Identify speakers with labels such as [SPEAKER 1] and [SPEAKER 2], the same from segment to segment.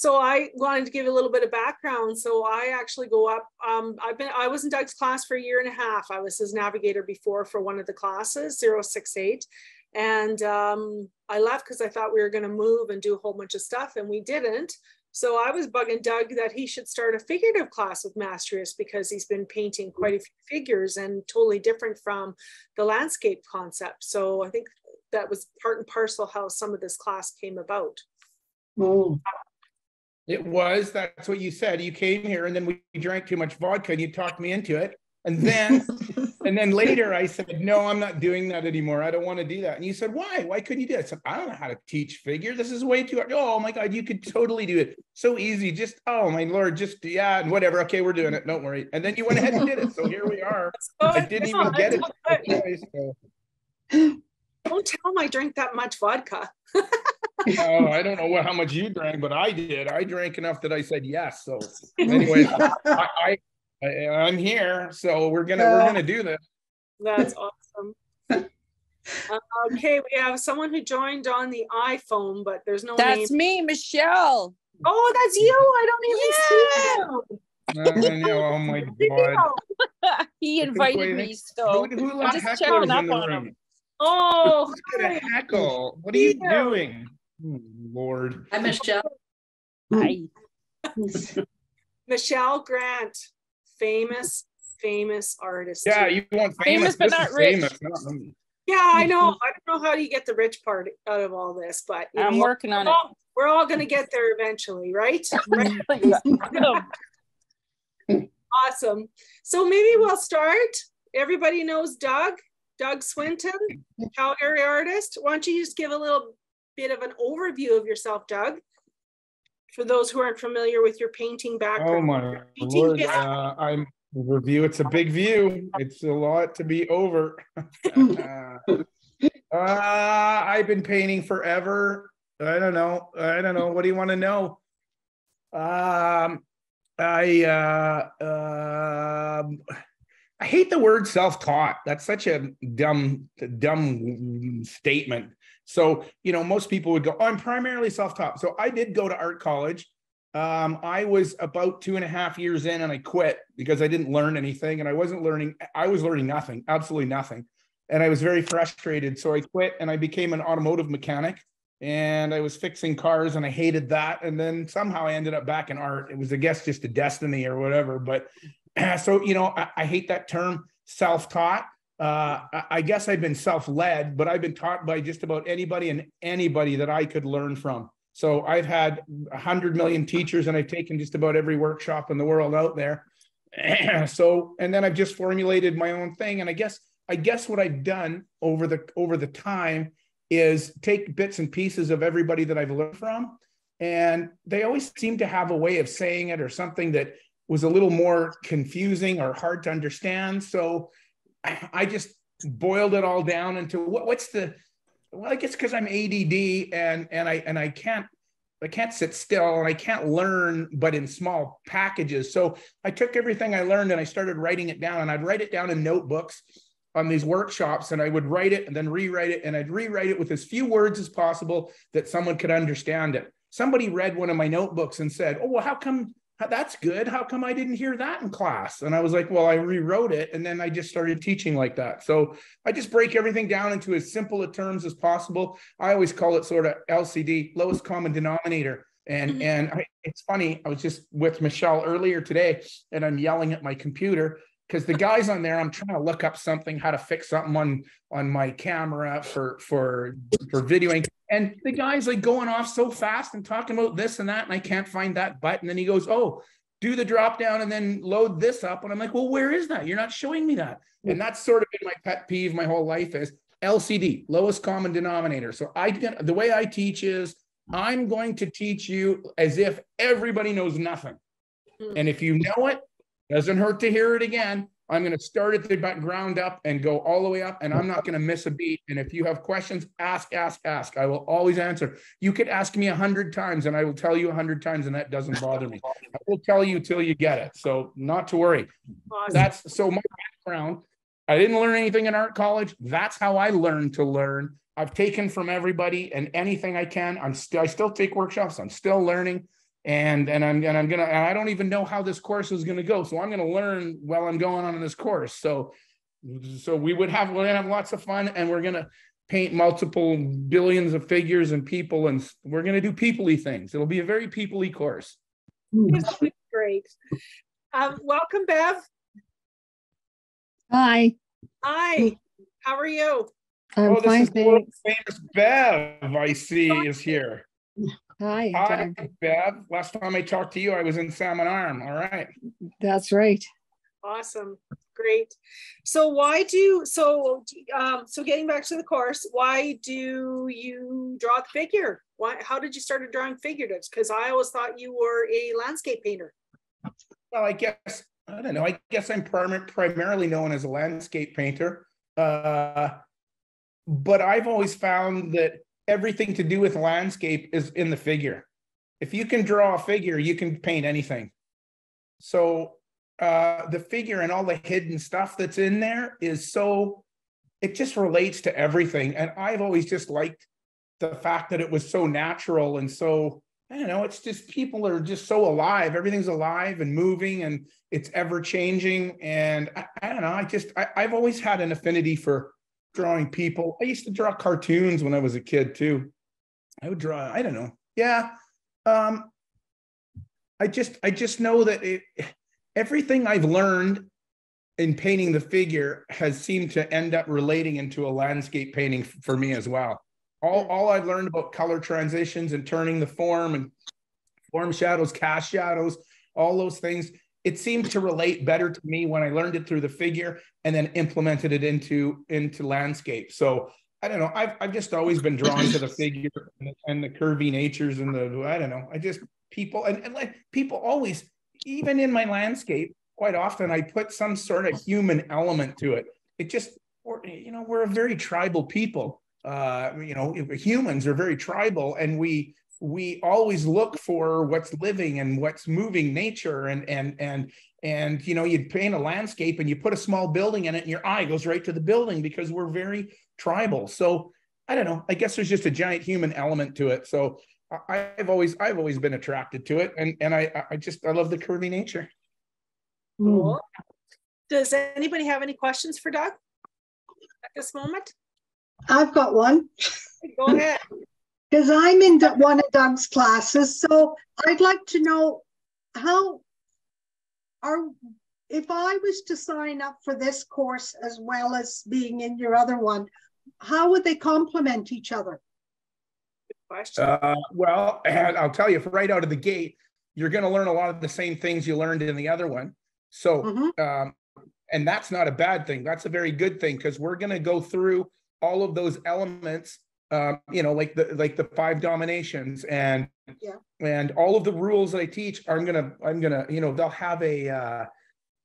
[SPEAKER 1] so I wanted to give a little bit of background. So I actually go up. Um, I've been I was in Doug's class for a year and a half. I was his navigator before for one of the classes, 068. And um, I left because I thought we were going to move and do a whole bunch of stuff, and we didn't. So I was bugging Doug that he should start a figurative class with Mastrius because he's been painting quite a few figures and totally different from the landscape concept. So I think that was part and parcel how some of this class came about.
[SPEAKER 2] Oh,
[SPEAKER 3] It was, that's what you said. You came here and then we drank too much vodka and you talked me into it. And then, and then later I said, no, I'm not doing that anymore. I don't want to do that. And you said, why? Why couldn't you do it? I said, I don't know how to teach figure. This is way too hard. Oh my God, you could totally do it. So easy. Just, oh my Lord, just, yeah, and whatever. Okay, we're doing it. Don't worry. And then you went ahead and did it. So here we are. I didn't even get it.
[SPEAKER 1] Don't tell him I drank that much vodka.
[SPEAKER 3] Oh, I don't know what, how much you drank, but I did. I drank enough that I said yes. So anyway, I, I, I, I'm here. So we're gonna, we're gonna do this.
[SPEAKER 1] That's awesome. Uh, okay, we have someone who joined on the iPhone, but there's no name.
[SPEAKER 4] That's me, Michelle.
[SPEAKER 1] Oh, that's you. I don't even see you.
[SPEAKER 3] I know, oh my God.
[SPEAKER 4] he
[SPEAKER 3] Look at the way
[SPEAKER 4] invited me, so
[SPEAKER 3] Who, who
[SPEAKER 4] I'm just
[SPEAKER 3] heckles
[SPEAKER 4] checking
[SPEAKER 3] in
[SPEAKER 4] up
[SPEAKER 3] the
[SPEAKER 4] on
[SPEAKER 3] room?
[SPEAKER 4] him.
[SPEAKER 1] Oh,
[SPEAKER 3] Look at a
[SPEAKER 1] hi.
[SPEAKER 3] heckle. What are you doing? Oh, Lord.
[SPEAKER 5] Hi, Michelle.
[SPEAKER 4] Hi.
[SPEAKER 1] Michelle Grant, famous, famous artist.
[SPEAKER 3] Yeah, you want famous,
[SPEAKER 4] famous but not
[SPEAKER 3] is
[SPEAKER 4] rich.
[SPEAKER 3] famous. not me.
[SPEAKER 1] Yeah, I know. Mm-hmm. I don't know how do you get the rich part out of all this, but you
[SPEAKER 4] I'm
[SPEAKER 1] know,
[SPEAKER 4] working on
[SPEAKER 1] we're
[SPEAKER 4] it.
[SPEAKER 1] all, we're all gonna get there eventually, right? Right? Awesome. So maybe we'll start. Everybody knows Doug, Doug Swinton, Calgary artist. Why don't you just give a little bit of an overview of yourself, Doug? For those who aren't familiar with your painting
[SPEAKER 3] Oh
[SPEAKER 1] background.
[SPEAKER 3] my
[SPEAKER 1] Painting
[SPEAKER 3] Lord. Uh, I'm review. It's a big view. It's a lot to be over. uh, I've been painting forever. I don't know. I don't know. What do you want to know? Um, I uh, um I hate the word self-taught. That's such a dumb, dumb statement. So, you know, most people would go, oh, I'm primarily self-taught. So I did go to art college. Um, I was about two and a half years in and I quit because I didn't learn anything and I wasn't learning, I was learning nothing, absolutely nothing. And I was very frustrated. So I quit and I became an automotive mechanic and I was fixing cars and I hated that. And then somehow I ended up back in art. It was, I guess, just a destiny or whatever. But so, you know, I, I hate that term self taught. Uh, I- guess I've been self led, but I've been taught by just about anybody and anybody that I could learn from. So I've had a hundred million teachers and I've taken just about every workshop in the world out there. so, and then I've just formulated my own thing. And I guess, I guess what I've done over the, over the time is take bits and pieces of everybody that I've learned from. And they always seem to have a way of saying it or something that was a little more confusing or hard to understand. So I just boiled it all down into what, what's the, well, I guess because I'm ADD and, and I, and I can't, I can't sit still and I can't learn, but in small packages. So I took everything I learned and I started writing it down and I'd write it down in notebooks on these workshops and I would write it and then rewrite it and I'd rewrite it with as few words as possible that someone could understand it. Somebody read one of my notebooks and said, Oh, well, how come that's good? How come I didn't hear that in class? And I was like, Well, I rewrote it and then I just started teaching like that. So I just break everything down into as simple a terms as possible. I always call it sort of LCD, lowest common denominator. And
[SPEAKER 1] Mhm.
[SPEAKER 3] and I, it's funny, I was just with Michelle earlier today and I'm yelling at my computer because the guys on there, I'm trying to look up something, how to fix something on on my camera for for for videoing. And the guy's like going off so fast and talking about this and that, and I can't find that button. And he goes, Oh, do the drop down and then load this up. And I'm like, Well, where is that? You're not showing me that. And that's sort of been my pet peeve my whole life is LCD, lowest common denominator. So I the way I teach is I'm going to teach you as if everybody knows nothing.
[SPEAKER 1] Hmm.
[SPEAKER 3] And if you know it, doesn't hurt to hear it again. I'm going to start at the ground up and go all the way up, and I'm not going to miss a beat. And if you have questions, ask, ask, ask. I will always answer. You could ask me a hundred times, and I will tell you a hundred times, and that doesn't bother me. I will tell you till you get it. So not to worry.
[SPEAKER 1] Awesome.
[SPEAKER 3] That's so my background. I didn't learn anything in art college. That's how I learned to learn. I've taken from everybody and anything I can. I'm still I still take workshops. I'm still learning. And and I'm and I'm gonna and I don't even know how this course is gonna go. So I'm gonna learn while I'm going on in this course. So so we would have we're gonna have lots of fun and we're gonna paint multiple billions of figures and people and we're gonna do peoply things. It'll be a very peoply course.
[SPEAKER 1] Great. Um, welcome, Bev.
[SPEAKER 2] Hi,
[SPEAKER 1] Hi. How are you?
[SPEAKER 2] I'm
[SPEAKER 3] oh,
[SPEAKER 2] fine,
[SPEAKER 3] this is the famous Bev I see is here.
[SPEAKER 2] Hi,
[SPEAKER 3] Hi,
[SPEAKER 2] Doug.
[SPEAKER 3] Bev. Last time I talked to you, I was in Salmon Arm. All right.
[SPEAKER 2] That's right.
[SPEAKER 1] Awesome. Great. So why do so um so getting back to the course, why do you draw the figure? Why how did you start drawing figuratives? Because I always thought you were a landscape painter.
[SPEAKER 3] Well, I guess I don't know. I guess I'm prim- primarily known as a landscape painter, uh, but I've always found that everything to do with landscape is in the figure. If you can draw a figure, you can paint anything. So uh, the figure and all the hidden stuff that's in there is so it just relates to everything, and I've always just liked the fact that it was so natural and so I don't know, it's just people are just so alive. Everything's alive and moving and it's ever changing. And I, I don't know, I just, I, I've always had an affinity for drawing people. I used to draw cartoons when I was a kid too. I would draw, I don't know. Yeah. Um, I just, I just know that it, everything I've learned in painting the figure has seemed to end up relating into a landscape painting for me as well all, all I've learned about color transitions and turning the form and form shadows, cast shadows, all those things, it seemed to relate better to me when I learned it through the figure and then implemented it into into landscape. So I don't know. I've I've just always been drawn to the figure and the, and the curvy natures and the I don't know. I just people and, and like people always, even in my landscape, quite often I put some sort of human element to it. It just you know, we're a very tribal people uh, you know, humans are very tribal, and we we always look for what's living and what's moving nature. And and and and you know you paint a landscape and you put a small building in it and your eye goes right to the building because we're very tribal. So i don't know. I guess there's just a giant human element to it. So I, i've always i've always been attracted to it. And and i i just i love the curvy nature.
[SPEAKER 1] Cool. Does anybody have any questions for Doug at this moment?
[SPEAKER 5] I've got one.
[SPEAKER 1] Go ahead.
[SPEAKER 5] Because I'm in one of Doug's classes. So I'd like to know how are if I was to sign up for this course as well as being in your other one, how would they complement each other?
[SPEAKER 1] Question.
[SPEAKER 3] Uh, well, and I'll tell you right out of the gate, you're going to learn a lot of the same things you learned in the other one. So,
[SPEAKER 5] Mhm.
[SPEAKER 3] um, and that's not a bad thing. That's a very good thing because we're going to go through all of those elements. Um, you know, like the like the five dominations and
[SPEAKER 5] Yeah.
[SPEAKER 3] and all of the rules that I teach. I'm gonna I'm gonna you know they'll have a uh,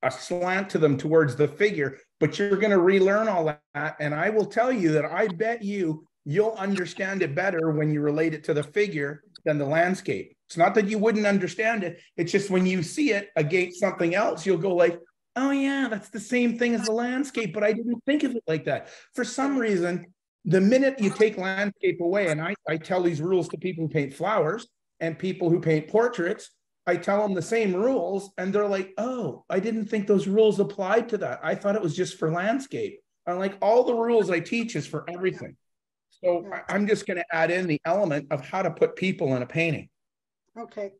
[SPEAKER 3] a slant to them towards the figure, but you're going to relearn all that. And I will tell you that I bet you you'll understand it better when you relate it to the figure than the landscape. It's not that you wouldn't understand it. It's just when you see it against something else, you'll go like, oh yeah, that's the same thing as the landscape, but I didn't think of it like that. For some reason, the minute you take landscape away, and I, I tell these rules to people who paint flowers and people who paint portraits, I tell them the same rules, and they're like, "Oh, I didn't think those rules applied to that. I thought it was just for landscape." I'm like, all the rules I teach is for everything. So I- I'm just going to add in the element of how to put people in a painting.
[SPEAKER 5] Okay,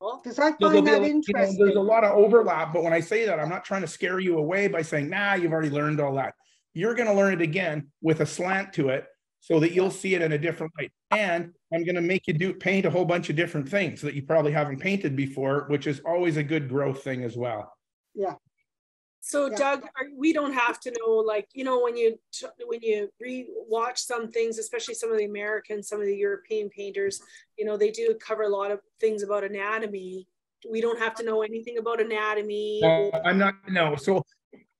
[SPEAKER 1] Cool.
[SPEAKER 5] because I
[SPEAKER 3] So there'll
[SPEAKER 5] find
[SPEAKER 3] a-
[SPEAKER 5] that
[SPEAKER 3] you know,
[SPEAKER 5] interesting.
[SPEAKER 3] there's a lot of overlap, but when I say that, I'm not trying to scare you away by saying, "Nah, you've already learned all that." You're going to learn it again with a slant to it, so that you'll see it in a different light. And I'm going to make you do paint a whole bunch of different things that you probably haven't painted before, which is always a good growth thing as well. Yeah.
[SPEAKER 1] So
[SPEAKER 5] Yeah.
[SPEAKER 1] Doug, are, we don't have to know, like, you know, when you, t- when you re-watch some things, especially some of the American, some of the European painters, you know, they do cover a lot of things about anatomy. We don't have to know anything about anatomy.
[SPEAKER 3] Uh, I'm not no. So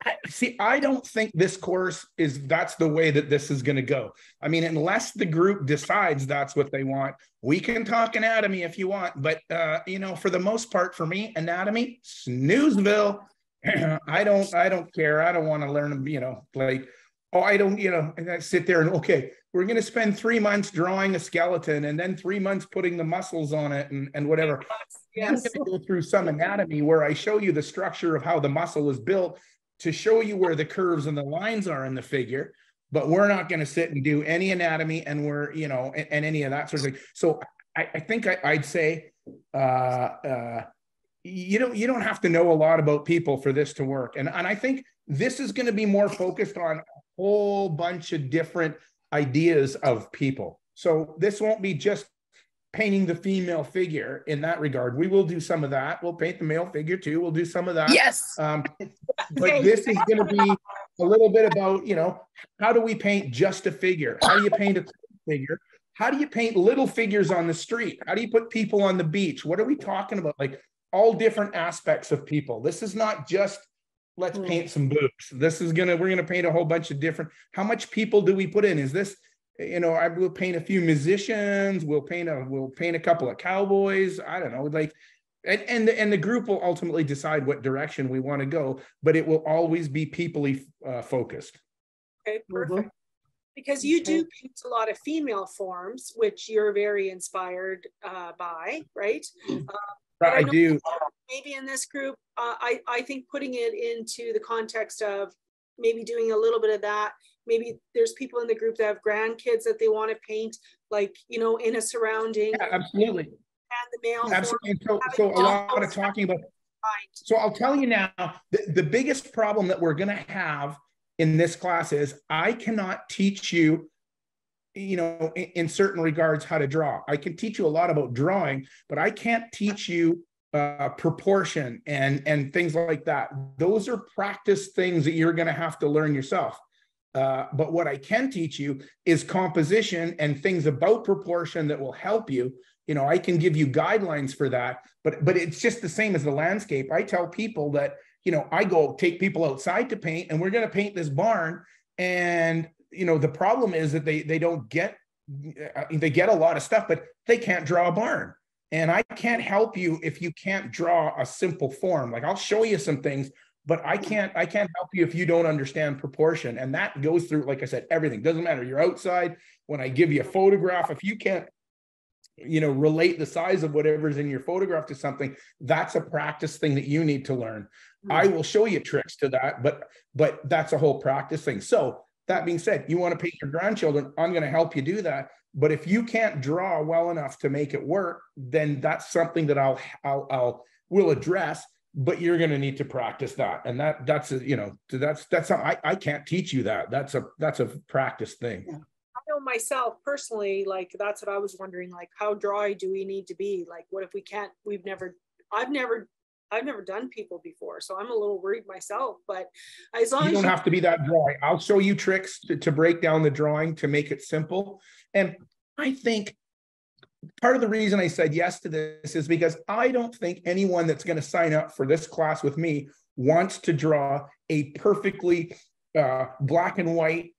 [SPEAKER 3] I, see, I don't think this course is that's the way that this is going to go. I mean, unless the group decides that's what they want, we can talk anatomy if you want. But uh, you know, for the most part, for me, anatomy, snoozeville. I don't, I don't care. I don't want to learn. You know, like oh, I don't, you know, and I sit there and okay, we're going to spend three months drawing a skeleton and then three months putting the muscles on it and, and whatever.
[SPEAKER 1] Yes.
[SPEAKER 3] I'm going to go through some anatomy where I show you the structure of how the muscle is built to show you where the curves and the lines are in the figure. But we're not going to sit and do any anatomy and we're, you know, and, and any of that sort of thing. So I, I think I, I'd say, uh, uh, you don't you don't have to know a lot about people for this to work and and i think this is going to be more focused on a whole bunch of different ideas of people so this won't be just painting the female figure in that regard. We will do some of that. We'll paint the male figure too. We'll do some of that.
[SPEAKER 4] Yes.
[SPEAKER 3] um, but this is going to be a little bit about you know how do we paint just a figure? How do you paint a figure? How do you paint little figures on the street? How do you put people on the beach? What are we talking about? Like all different aspects of people. This is not just let's
[SPEAKER 1] Mm.
[SPEAKER 3] paint some boobs. This is gonna we're gonna paint a whole bunch of different how much people do we put in? Is this you know i will paint a few musicians we'll paint a we'll paint a couple of cowboys i don't know like and and the, and the group will ultimately decide what direction we want to go but it will always be peoply uh, focused
[SPEAKER 1] Okay,
[SPEAKER 5] Mhm.
[SPEAKER 1] perfect. Because you do paint a lot of female forms, which you're very inspired uh, by, right?
[SPEAKER 3] Right, i
[SPEAKER 1] know-
[SPEAKER 3] do
[SPEAKER 1] Maybe in this group, uh, I, I think putting it into the context of maybe doing a little bit of that. Maybe there's people in the group that have grandkids that they want to paint, like, you know, in a surrounding
[SPEAKER 3] Yeah, absolutely
[SPEAKER 1] and the male
[SPEAKER 3] absolutely so, so a lot of talking about. So I'll tell you now, the, the biggest problem that we're going to have in this class is I cannot teach you, you know, in, in certain regards how to draw. I can teach you a lot about drawing, but I can't teach you uh, proportion and and things like that. Those are practice things that you're going to have to learn yourself. Uh, but what I can teach you is composition and things about proportion that will help you. You know, I can give you guidelines for that, but but it's just the same as the landscape. I tell people that you know I go take people outside to paint, and we're going to paint this barn, and you know the problem is that they they don't get uh, they get a lot of stuff, but they can't draw a barn. And I can't help you if you can't draw a simple form. Like I'll show you some things, but I can't I can't help you if you don't understand proportion. And that goes through, like I said, everything. Doesn't matter. You're outside. When I give you a photograph, if you can't you know relate the size of whatever's in your photograph to something that's a practice thing that you need to learn hmm. i will show you tricks to that but but that's a whole practice thing so that being said you want to paint your grandchildren i'm going to help you do that but if you can't draw well enough to make it work then that's something that i'll i'll, I'll will address but you're going to need to practice that and that that's a you know that's that's something I, I can't teach you that that's a that's a practice thing
[SPEAKER 1] I know myself personally, like that's what I was wondering, like how dry do we need to be? Like what if we can't, we've never, I've never, I've never done people before, so I'm a little worried myself, but as long
[SPEAKER 3] you
[SPEAKER 1] as you don't
[SPEAKER 3] have to be that dry. I'll show you tricks to, to break down the drawing to make it simple. And I think part of the reason I said yes to this is because I don't think anyone that's going to sign up for this class with me wants to draw a perfectly uh, black and white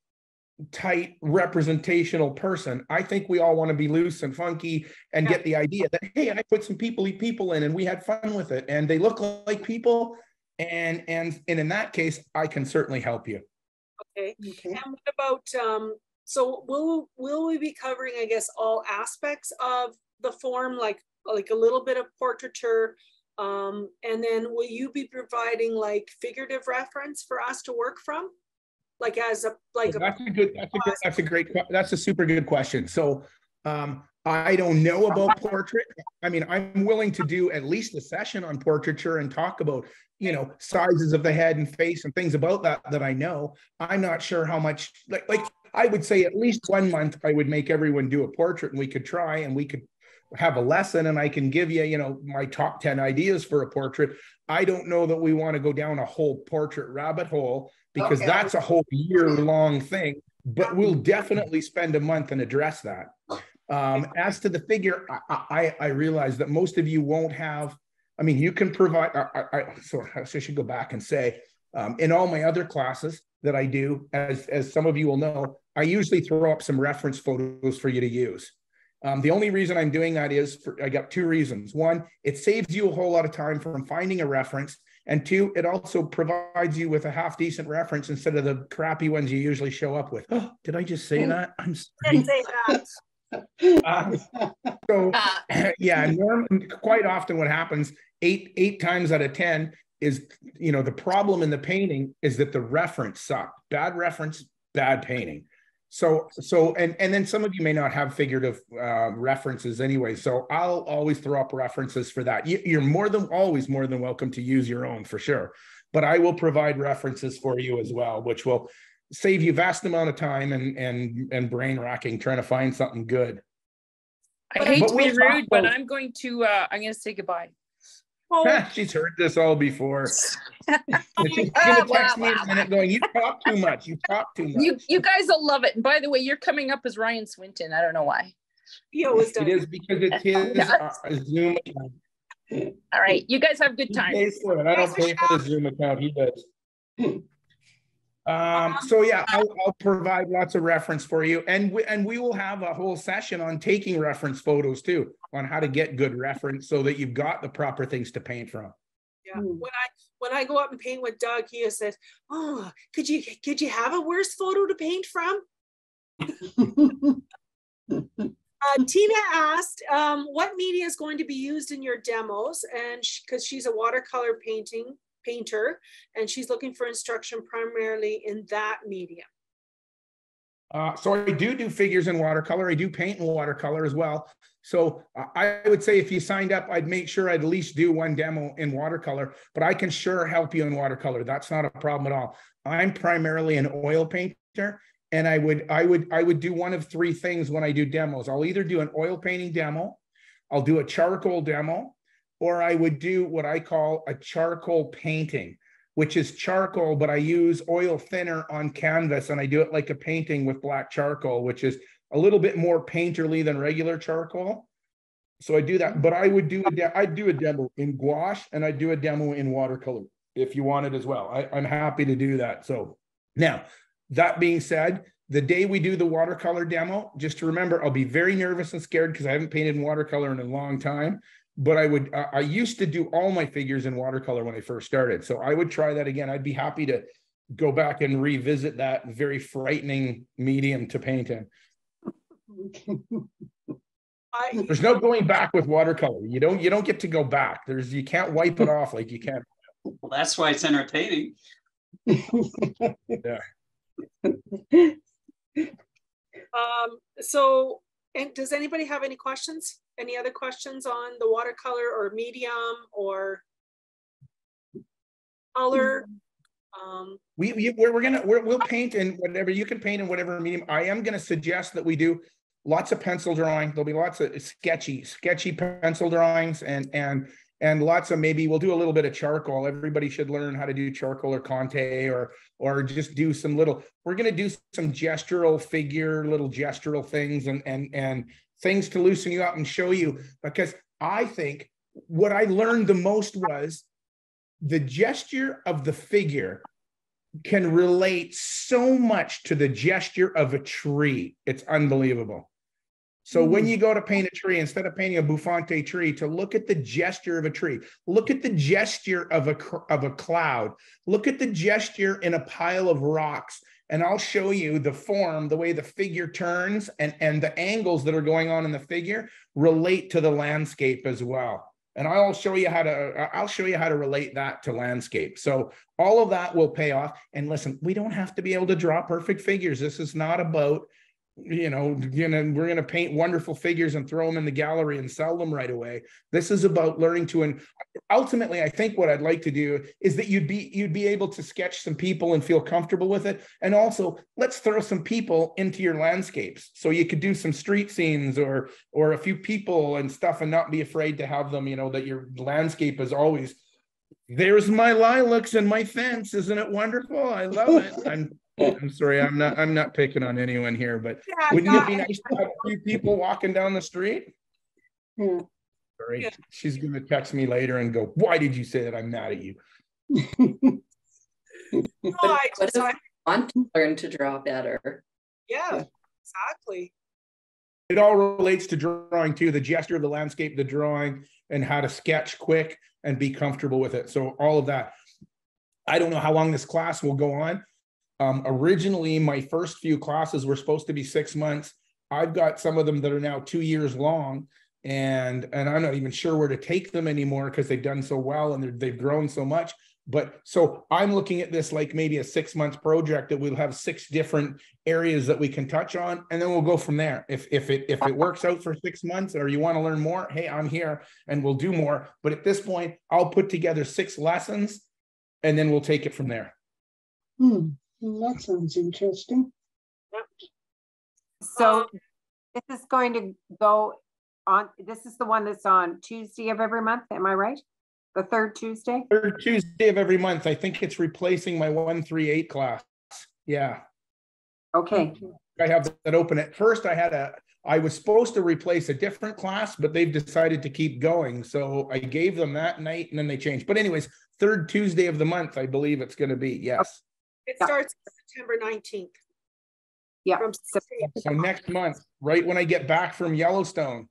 [SPEAKER 3] tight representational person. I think we all want to be loose and funky and
[SPEAKER 1] Yeah.
[SPEAKER 3] get the idea that hey, I put some people people in and we had fun with it and they look like people and and and in that case I can certainly help you.
[SPEAKER 1] okay.
[SPEAKER 5] Okay.
[SPEAKER 1] And what about, um, so will, will we be covering, I guess, all aspects of the form, like, like a little bit of portraiture? Um, and then will you be providing like figurative reference for us to work from? Like as a, like, a
[SPEAKER 3] That's a good that's a good that's a great that's a super good question. So um I don't know about portrait. I mean, I'm willing to do at least a session on portraiture and talk about, you know, sizes of the head and face and things about that that I know. I'm not sure how much like like I would say at least one month I would make everyone do a portrait and we could try and we could have a lesson and I can give you, you know, my top 10 ideas for a portrait. I don't know that we want to go down a whole portrait rabbit hole because
[SPEAKER 5] Okay.
[SPEAKER 3] that's a whole year long thing, but we'll definitely spend a month and address that. Um, as to the figure, I, I, I realize that most of you won't have, I mean, you can provide, I, I, I- so I should go back and say, um, in all my other classes that I do, as, as some of you will know, I usually throw up some reference photos for you to use. Um, the only reason I'm doing that is for, I got two reasons. One, it saves you a whole lot of time from finding a reference. And two, it also provides you with a half decent reference instead of the crappy ones you usually show up with. Oh, did I just say that? I'm sorry.
[SPEAKER 1] Didn't say that.
[SPEAKER 3] Uh, so yeah, norm, quite often what happens eight eight times out of ten is you know the problem in the painting is that the reference sucked. Bad reference, bad painting. So so and and then some of you may not have figurative uh, references anyway. So I'll always throw up references for that. You, you're more than always more than welcome to use your own for sure. But I will provide references for you as well, which will save you vast amount of time and and and brain racking trying to find something good.
[SPEAKER 4] I hate
[SPEAKER 3] but
[SPEAKER 4] to be
[SPEAKER 3] we'll
[SPEAKER 4] rude, but I'm going to, uh, I'm going to say goodbye.
[SPEAKER 1] Well,
[SPEAKER 3] She's heard this all before. She's gonna
[SPEAKER 4] Ah,
[SPEAKER 3] text me in a minute going, you talk too much. You talk too much.
[SPEAKER 4] You, you guys will love it. And by the way, you're coming up as Ryan Swinton. I don't know why.
[SPEAKER 1] he always does.
[SPEAKER 3] It is because it's his uh, Zoom account.
[SPEAKER 4] All right. You guys have a good
[SPEAKER 3] He
[SPEAKER 4] time.
[SPEAKER 3] pays for it. I don't pay for the Zoom account. He does. Um, so yeah, I'll, I'll provide lots of reference for you and we, and we will have a whole session on taking reference photos too, on how to get good reference so that you've got the proper things to paint from.
[SPEAKER 1] Yeah. When I when I go up and paint with Doug, he says, "Oh, could you could you have a worse photo to paint from?" Uh, Tina asked, um, "What media is going to be used in your demos?" And because she's a watercolor painting painter, and she's looking for instruction primarily in that medium.
[SPEAKER 3] Uh, so I do do figures in watercolor. I do paint in watercolor as well. So uh, I would say if you signed up, I'd make sure I'd at least do one demo in watercolor, but I can sure help you in watercolor. That's not a problem at all. I'm primarily an oil painter and I would, I would, I would do one of three things when I do demos. I'll either do an oil painting demo, I'll do a charcoal demo, or I would do what I call a charcoal painting which is charcoal, but I use oil thinner on canvas and I do it like a painting with black charcoal, which is a little bit more painterly than regular charcoal. So I do that, but I would do a de- I'd do a demo in gouache and I do a demo in watercolor if you want it as well. I, I'm happy to do that. So now, that being said, the day we do the watercolor demo, just to remember, I'll be very nervous and scared because I haven't painted in watercolor in a long time but I would I used to do all my figures in watercolor when I first started. So I would try that again. I'd be happy to go back and revisit that very frightening medium to paint in.
[SPEAKER 1] I,
[SPEAKER 3] There's no going back with watercolor. You don't you don't get to go back. There's you can't wipe it off like you can.
[SPEAKER 6] Well, that's why it's entertaining. yeah.
[SPEAKER 1] um, so, and does anybody have any questions? Any other questions on the watercolor or medium or color? Um,
[SPEAKER 3] We, we we're, we're gonna we're, we'll paint in whatever you can paint in whatever medium. I am gonna suggest that we do lots of pencil drawing. There'll be lots of sketchy sketchy pencil drawings and and and lots of maybe we'll do a little bit of charcoal. Everybody should learn how to do charcoal or Conte or or just do some little. We're gonna do some gestural figure, little gestural things and and and things to loosen you up and show you because I think what I learned the most was the gesture of the figure can relate so much to the gesture of a tree. It's unbelievable. So when mm-hmm. you go to paint a tree, instead of painting a bouffante tree, to look at the gesture of a tree, look at the gesture of a of a cloud, look at the gesture in a pile of rocks, and I'll show you the form, the way the figure turns, and and the angles that are going on in the figure relate to the landscape as well. And I'll show you how to I'll show you how to relate that to landscape. So all of that will pay off. And listen, we don't have to be able to draw perfect figures. This is not about you know, you know, we're going to paint wonderful figures and throw them in the gallery and sell them right away. This is about learning to, and ultimately, I think what I'd like to do is that you'd be you'd be able to sketch some people and feel comfortable with it, and also let's throw some people into your landscapes, so you could do some street scenes or or a few people and stuff, and not be afraid to have them. You know that your landscape is always. There's my lilacs and my fence. Isn't it wonderful? I love it. I'm Oh, I'm sorry, I'm not I'm not picking on anyone here, but
[SPEAKER 1] yeah,
[SPEAKER 3] wouldn't
[SPEAKER 1] no,
[SPEAKER 3] it be nice to have a few people walking down the street?
[SPEAKER 5] Yeah.
[SPEAKER 3] Sorry,
[SPEAKER 1] Yeah.
[SPEAKER 3] she's gonna text me later and go, why did you say that? I'm mad at you.
[SPEAKER 1] no, I
[SPEAKER 7] What
[SPEAKER 1] just, I,
[SPEAKER 7] I want to learn to draw better?
[SPEAKER 1] yeah, exactly.
[SPEAKER 3] It all relates to drawing too, the gesture of the landscape, the drawing, and how to sketch quick and be comfortable with it. So all of that. I don't know how long this class will go on. Um, originally, my first few classes were supposed to be six months. I've got some of them that are now two years long, and and I'm not even sure where to take them anymore because they've done so well and they've grown so much. But so I'm looking at this like maybe a six months project that we'll have six different areas that we can touch on, and then we'll go from there. If if it if it works out for six months or you want to learn more, hey, I'm here and we'll do more. But at this point, I'll put together six lessons, and then we'll take it from there.
[SPEAKER 5] Hmm, well, that sounds interesting.
[SPEAKER 8] So um, this is going to go on, this is the one that's on Tuesday of every month, am I right? The third Tuesday?
[SPEAKER 3] Third Tuesday of every month. I think it's replacing my one three eight class. Yeah.
[SPEAKER 8] Okay,
[SPEAKER 3] I have that open. At first, I had a, I was supposed to replace a different class, but they've decided to keep going. So I gave them that night and then they changed. But anyways, third Tuesday of the month, I believe it's going to be. Yes.
[SPEAKER 1] It
[SPEAKER 8] Yeah.
[SPEAKER 1] starts September nineteenth.
[SPEAKER 8] yeah.
[SPEAKER 1] From
[SPEAKER 8] So-
[SPEAKER 1] 6 to 8.
[SPEAKER 3] So next month, right when I get back from Yellowstone.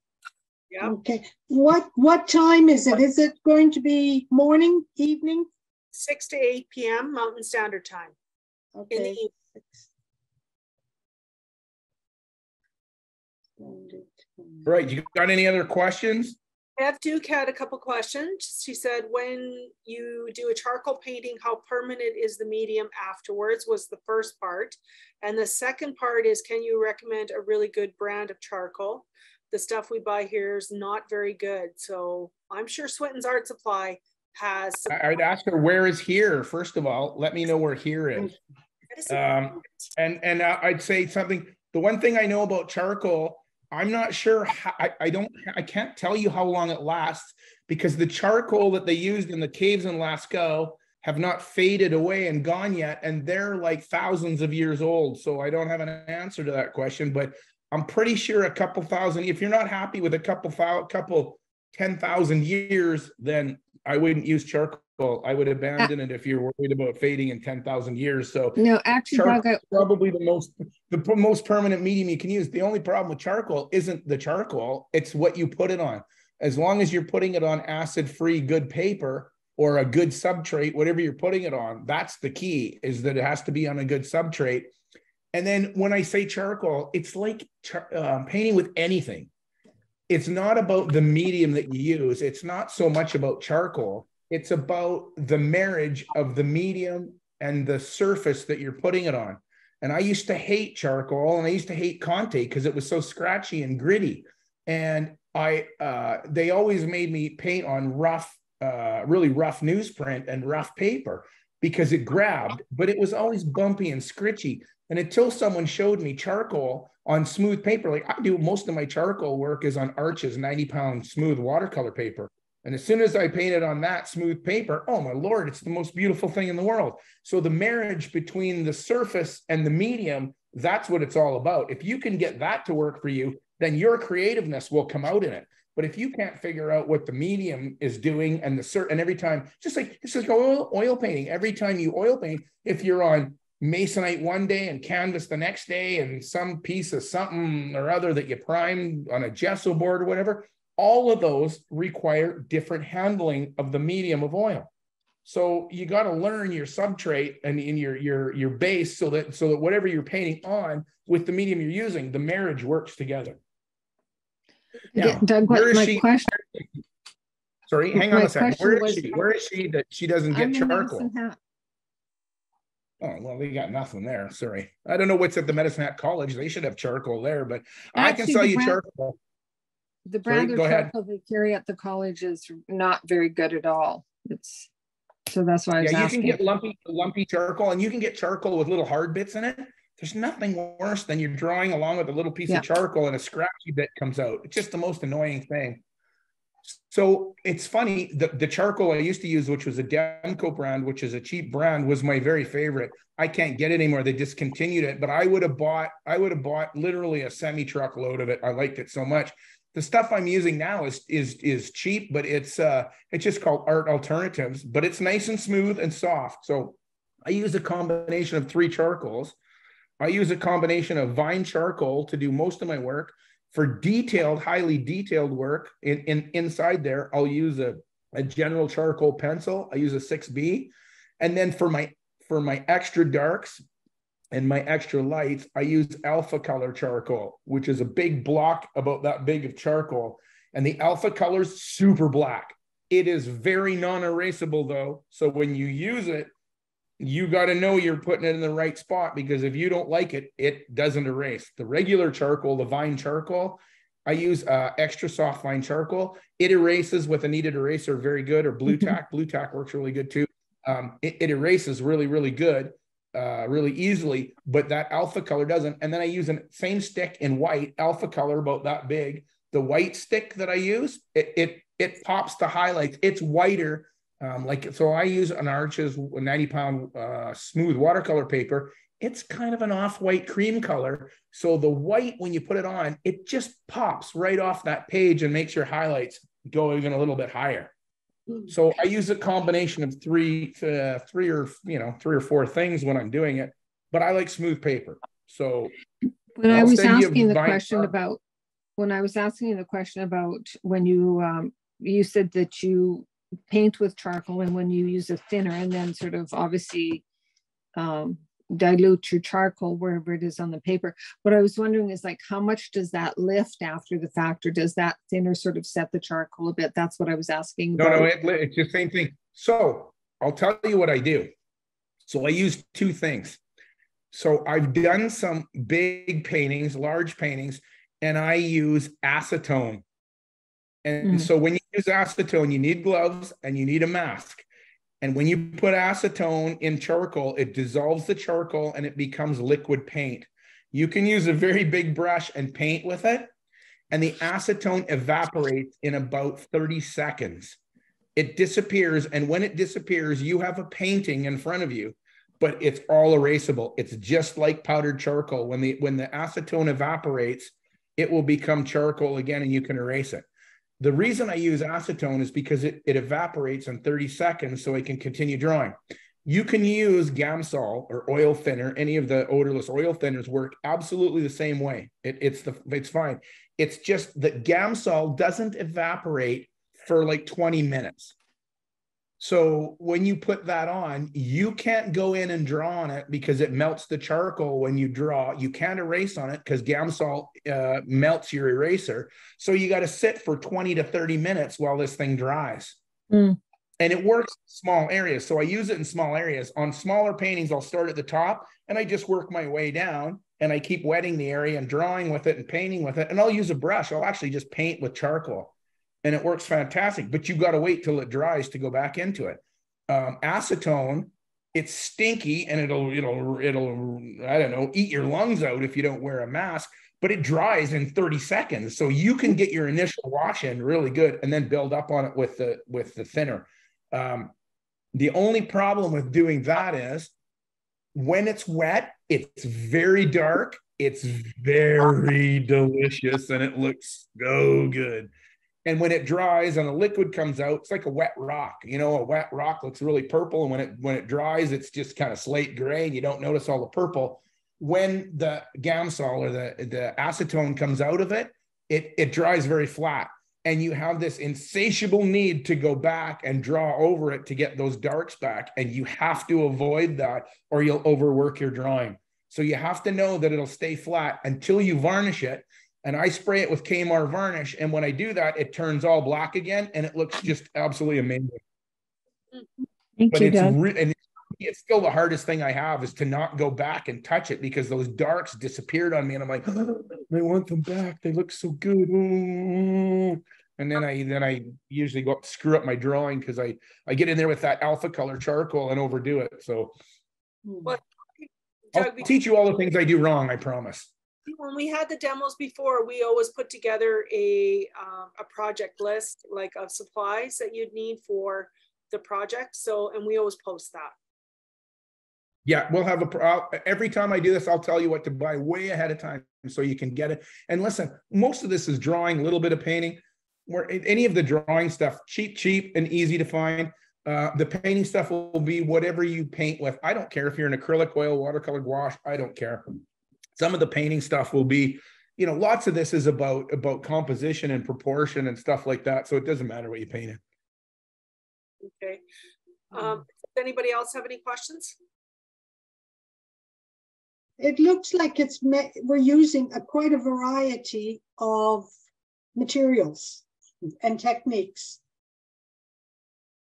[SPEAKER 1] Yeah,
[SPEAKER 5] Okay, what, what time is it? Is it going to be morning, evening?
[SPEAKER 1] six to eight PM Mountain Standard Time. In the
[SPEAKER 5] Okay.
[SPEAKER 1] evening.
[SPEAKER 3] Right. You got any other questions?
[SPEAKER 1] Bev Duke had a couple questions. She said, when you do a charcoal painting, how permanent is the medium afterwards was the first part. And the second part is, can you recommend a really good brand of charcoal? The stuff we buy here is not very good. So I'm sure Swinton's Art Supply has.
[SPEAKER 3] I'd ask her, where is here? First of all, let me know where here is. Um, and and uh, I'd say something. The one thing I know about charcoal, I'm not sure. How, I I don't. I can't tell you how long it lasts because the charcoal that they used in the caves in Lascaux have not faded away and gone yet, and they're like thousands of years old. So I don't have an answer to that question, but I'm pretty sure a couple thousand. If you're not happy with a couple couple ten thousand years, then I wouldn't use charcoal. I would abandon it if you're worried about fading in ten thousand years. So
[SPEAKER 2] No, actually,
[SPEAKER 3] Charcoal-
[SPEAKER 2] Doug, I-
[SPEAKER 3] probably the most the most permanent medium you can use. The only problem with charcoal isn't the charcoal; it's what you put it on. As long as you're putting it on acid-free good paper or a good substrate, whatever you're putting it on, that's the key. Is that it has to be on a good substrate. And then when I say charcoal, it's like char- um, painting with anything. It's not about the medium that you use. It's not so much about charcoal. It's about the marriage of the medium and the surface that you're putting it on. And I used to hate charcoal and I used to hate Conte because it was so scratchy and gritty. And I uh, they always made me paint on rough, uh, really rough newsprint and rough paper because it grabbed, but it was always bumpy and scritchy. And until someone showed me charcoal on smooth paper, like I do most of my charcoal work is on Arches 90 pound smooth watercolor paper. And as soon as I painted on that smooth paper, oh my lord, it's the most beautiful thing in the world. So the marriage between the surface and the medium, that's what it's all about. If you can get that to work for you, then your creativeness will come out in it. But if you can't figure out what the medium is doing and the cert, and every time, just like it's like oil, oil painting, every time you oil paint, if you're on masonite one day and canvas the next day and some piece of something or other that you primed on a gesso board or whatever, all of those require different handling of the medium of oil. So you got to learn your substrate and in your your your base so that so that whatever you're painting on with the medium you're using, the marriage works together.
[SPEAKER 2] Yeah,
[SPEAKER 3] Now,
[SPEAKER 2] Doug,
[SPEAKER 3] where
[SPEAKER 2] what
[SPEAKER 3] is
[SPEAKER 2] my
[SPEAKER 3] she-
[SPEAKER 2] question,
[SPEAKER 3] Sorry, hang on a second. Where is
[SPEAKER 2] was-
[SPEAKER 3] she? Where is she that she doesn't
[SPEAKER 2] I'm
[SPEAKER 3] get charcoal? Oh, well, they got nothing there. Sorry. I don't know what's at the Medicine Hat College. They should have charcoal there, but I can sell you charcoal.
[SPEAKER 2] The brand of charcoal they carry at the college is not very good at all. It's, so that's why I was
[SPEAKER 3] Yeah, you
[SPEAKER 2] asking.
[SPEAKER 3] can get lumpy, lumpy charcoal, and you can get charcoal with little hard bits in it. There's nothing worse than you're drawing along with a little piece
[SPEAKER 2] Yeah.
[SPEAKER 3] of charcoal and a scratchy bit comes out. It's just the most annoying thing. So it's funny, the, the charcoal I used to use, which was a Demco brand, which is a cheap brand, was my very favorite. I can't get it anymore. They discontinued it, but I would have bought, I would have bought literally a semi truck load of it. I liked it so much. The stuff I'm using now is is is cheap, but it's uh it's just called Art Alternatives, but it's nice and smooth and soft. So I use a combination of three charcoals. I use a combination of vine charcoal to do most of my work. For detailed, highly detailed work in, in inside there, I'll use a, a general charcoal pencil. I use a 6B. And then for my for my extra darks and my extra lights, I use alpha color charcoal, which is a big block about that big of charcoal. And the alpha color's super black. It is very non-erasable though. So when you use it, you got to know you're putting it in the right spot because if you don't like it, it doesn't erase. The regular charcoal, the vine charcoal, I use uh, extra soft vine charcoal. It erases with a kneaded eraser very good, or blue tack. blue tack works really good too. Um, it, it, erases really, really good, uh, really easily, but that alpha color doesn't. And then I use the same stick in white, alpha color about that big. The white stick that I use, it it, it pops the highlights. It's whiter. Um, like so, I use an Arches 90 pound uh, smooth watercolor paper. It's kind of an off-white cream color. So the white, when you put it on, it just pops right off that page and makes your highlights go even a little bit higher. So I use a combination of three, uh, three or you know, three or four things when I'm doing it. But I like smooth paper. So
[SPEAKER 2] when I was asking the question about when I was asking the question about when you um, you said that you paint with charcoal and when you use a thinner and then sort of obviously um, dilute your charcoal wherever it is on the paper. What I was wondering is like, how much does that lift after the fact, or does that thinner sort of set the charcoal a bit? That's what I was asking.
[SPEAKER 3] No, about. no, it, it's the same thing. So I'll tell you what I do. So I use two things. So I've done some big paintings, large paintings, and I use acetone. And mm. so when you use acetone, you need gloves and you need a mask. And when you put acetone in charcoal, it dissolves the charcoal and it becomes liquid paint. You can use a very big brush and paint with it, and the acetone evaporates in about 30 seconds. It disappears. And when it disappears, you have a painting in front of you, but it's all erasable. It's just like powdered charcoal. When the when the acetone evaporates, it will become charcoal again and you can erase it. The reason I use acetone is because it, it evaporates in 30 seconds so I can continue drawing. You can use Gamsol or oil thinner. Any of the odorless oil thinners work absolutely the same way. It, it's the it's fine. It's just that Gamsol doesn't evaporate for like 20 minutes. So when you put that on, you can't go in and draw on it because it melts the charcoal when you draw. You can't erase on it because Gamsol uh, melts your eraser. So you got to sit for 20 to 30 minutes while this thing dries. Mm. And it works small areas. So I use it in small areas. On smaller paintings, I'll start at the top and I just work my way down and I keep wetting the area and drawing with it and painting with it. And I'll use a brush. I'll actually just paint with charcoal and it works fantastic. But you've got to wait till it dries to go back into it. Um, acetone, it's stinky and it'll it'll it'll I don't know eat your lungs out if you don't wear a mask. But it dries in 30 seconds, so you can get your initial wash in really good, and then build up on it with the with the thinner. Um, the only problem with doing that is when it's wet, it's very dark, it's very delicious, and it looks so good. And when it dries and the liquid comes out, it's like a wet rock. You know, a wet rock looks really purple, and when it when it dries, it's just kind of slate gray, and you don't notice all the purple. When the Gamsol or the the acetone comes out of it, it it dries very flat, and you have this insatiable need to go back and draw over it to get those darks back, and you have to avoid that, or you'll overwork your drawing. So you have to know that it'll stay flat until you varnish it and I spray it with Kamar varnish. And when I do that, it turns all black again and it looks just absolutely amazing.
[SPEAKER 2] Thank
[SPEAKER 3] but
[SPEAKER 2] you,
[SPEAKER 3] it's re- and it's still the hardest thing I have is to not go back and touch it because those darks disappeared on me. And I'm like, oh, I want them back. They look so good. And then I then I usually go up screw up my drawing because I I get in there with that alpha color charcoal and overdo it. So
[SPEAKER 1] but,
[SPEAKER 3] I'll teach you all the things I do wrong, I promise
[SPEAKER 1] when we had the demos before, we always put together a um, a project list like of supplies that you'd need for the project. So, and we always post that.
[SPEAKER 3] Yeah, we'll have a every time I do this, I'll tell you what to buy way ahead of time so you can get it. And listen, most of this is drawing, a little bit of painting. Where any of the drawing stuff, cheap, cheap, and easy to find. Uh, the painting stuff will be whatever you paint with. I don't care if you're an acrylic oil, watercolor gouache. I don't care. Some of the painting stuff will be, you know, lots of this is about about composition and proportion and stuff like that. So it doesn't matter what you paint it.
[SPEAKER 1] Okay. Um, Anybody else have any questions?
[SPEAKER 5] It looks like it's we're using a quite a variety of materials and techniques.